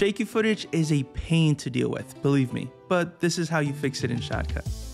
Shaky footage is a pain to deal with, believe me, but this is how you fix it in Shotcut.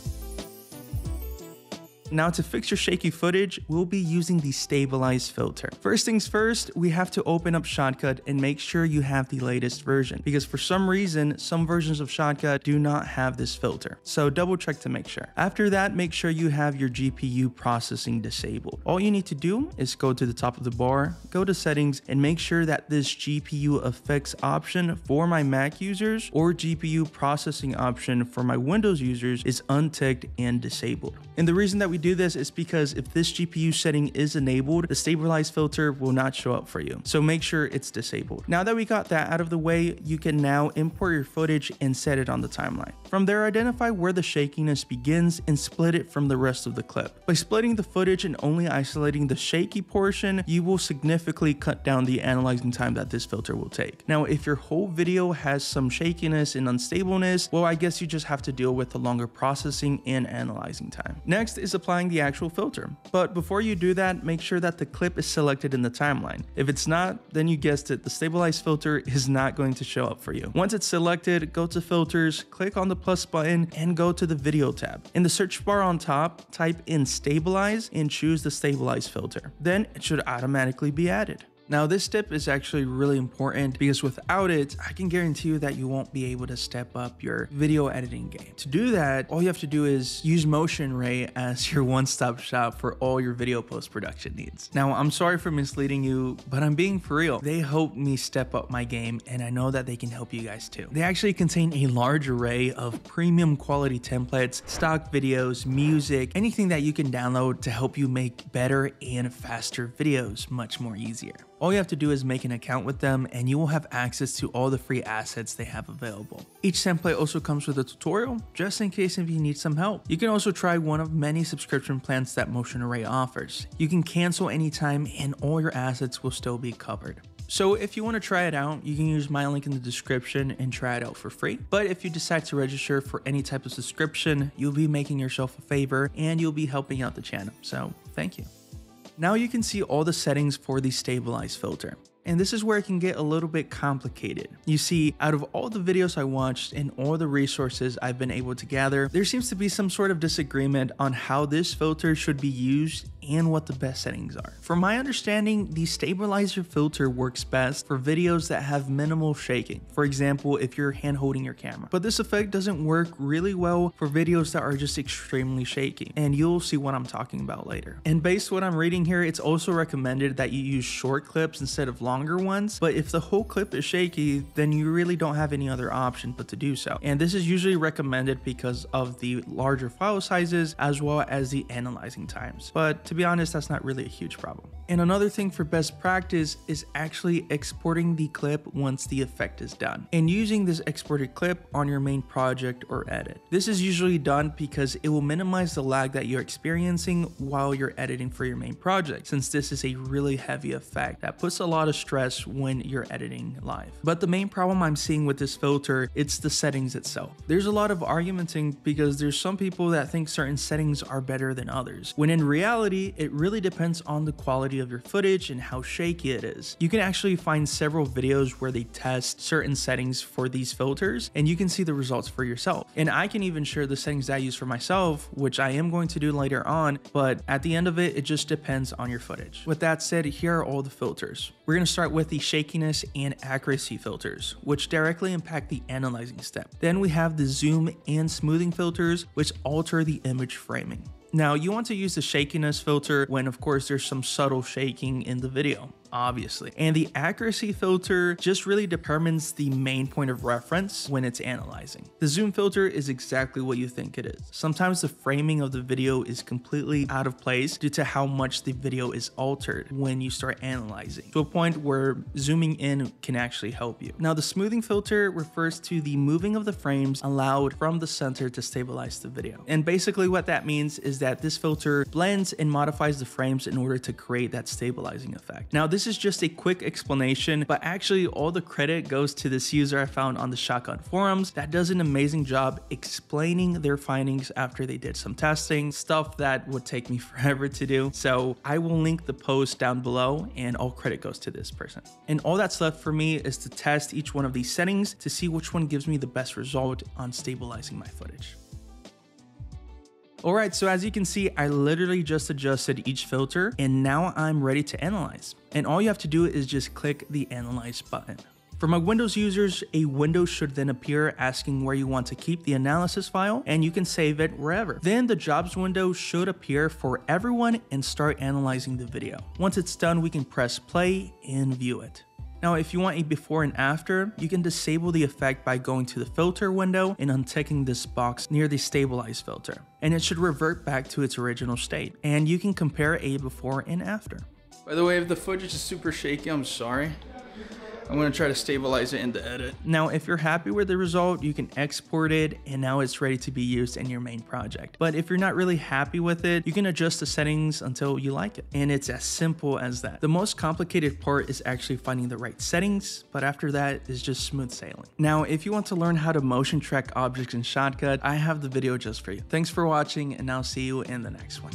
Now to fix your shaky footage, we'll be using the stabilize filter. First things first, we have to open up Shotcut and make sure you have the latest version because for some reason, some versions of Shotcut do not have this filter. So double check to make sure. After that, make sure you have your GPU processing disabled. All you need to do is go to the top of the bar, go to settings and make sure that this GPU effects option for my Mac users or GPU processing option for my Windows users is unticked and disabled. And the reason that we do this is because if this GPU setting is enabled, the stabilize filter will not show up for you. So make sure it's disabled. Now that we got that out of the way, you can now import your footage and set it on the timeline. From there, identify where the shakiness begins and split it from the rest of the clip. By splitting the footage and only isolating the shaky portion, you will significantly cut down the analyzing time that this filter will take. Now, if your whole video has some shakiness and unstableness, well, I guess you just have to deal with the longer processing and analyzing time. Next is applying the actual filter. But before you do that, make sure that the clip is selected in the timeline. If it's not, then you guessed it, the stabilize filter is not going to show up for you. Once it's selected, go to filters, click on the plus button and go to the video tab. In the search bar on top, type in stabilize and choose the stabilize filter. Then it should automatically be added. Now this tip is actually really important because without it, I can guarantee you that you won't be able to step up your video editing game. To do that, all you have to do is use Motion Array as your one-stop shop for all your video post-production needs. Now, I'm sorry for misleading you, but I'm being for real. They help me step up my game and I know that they can help you guys too. They actually contain a large array of premium quality templates, stock videos, music, anything that you can download to help you make better and faster videos much more easier. All you have to do is make an account with them and you will have access to all the free assets they have available. Each template also comes with a tutorial just in case if you need some help. You can also try one of many subscription plans that Motion Array offers. You can cancel anytime and all your assets will still be covered. So if you want to try it out, you can use my link in the description and try it out for free. But if you decide to register for any type of subscription, you'll be making yourself a favor and you'll be helping out the channel. So thank you. Now you can see all the settings for the stabilize filter. And this is where it can get a little bit complicated. You see, out of all the videos I watched and all the resources I've been able to gather, there seems to be some sort of disagreement on how this filter should be used and what the best settings are. From my understanding, the stabilizer filter works best for videos that have minimal shaking. For example, if you're hand holding your camera. But this effect doesn't work really well for videos that are just extremely shaky. And you'll see what I'm talking about later. And based what I'm reading here, it's also recommended that you use short clips instead of longer ones, but if the whole clip is shaky, then you really don't have any other option but to do so. And this is usually recommended because of the larger file sizes as well as the analyzing times. But to be honest, that's not really a huge problem. And another thing for best practice is actually exporting the clip once the effect is done and using this exported clip on your main project or edit. This is usually done because it will minimize the lag that you're experiencing while you're editing for your main project since this is a really heavy effect that puts a lot of stress when you're editing live. But the main problem I'm seeing with this filter, it's the settings itself. There's a lot of argumenting because there's some people that think certain settings are better than others, when in reality, it really depends on the quality of your footage and how shaky it is. You can actually find several videos where they test certain settings for these filters and you can see the results for yourself. And I can even share the settings that I use for myself, which I am going to do later on, but at the end of it, it just depends on your footage. With that said, here are all the filters. We're going to start with the shakiness and accuracy filters, which directly impact the analyzing step. Then we have the zoom and smoothing filters, which alter the image framing. Now you want to use the shakiness filter when of course there's some subtle shaking in the video obviously. And the accuracy filter just really determines the main point of reference when it's analyzing. The zoom filter is exactly what you think it is. Sometimes the framing of the video is completely out of place due to how much the video is altered when you start analyzing to a point where zooming in can actually help you. Now the smoothing filter refers to the moving of the frames allowed from the center to stabilize the video. And basically what that means is that this filter blends and modifies the frames in order to create that stabilizing effect. Now this this is just a quick explanation, but actually all the credit goes to this user I found on the Shotcut forums that does an amazing job explaining their findings after they did some testing, stuff that would take me forever to do. So I will link the post down below and all credit goes to this person. And all that's left for me is to test each one of these settings to see which one gives me the best result on stabilizing my footage. Alright, so as you can see, I literally just adjusted each filter and now I'm ready to analyze. And all you have to do is just click the analyze button. For my Windows users, a window should then appear asking where you want to keep the analysis file and you can save it wherever. Then the jobs window should appear for everyone and start analyzing the video. Once it's done, we can press play and view it. Now, if you want a before and after, you can disable the effect by going to the filter window and unticking this box near the stabilize filter, and it should revert back to its original state, and you can compare a before and after. By the way, if the footage is super shaky, I'm sorry. I'm gonna try to stabilize it in the edit. Now, if you're happy with the result, you can export it and now it's ready to be used in your main project. But if you're not really happy with it, you can adjust the settings until you like it. And it's as simple as that. The most complicated part is actually finding the right settings, but after that is just smooth sailing. Now, if you want to learn how to motion track objects in Shotcut, I have the video just for you. Thanks for watching and I'll see you in the next one.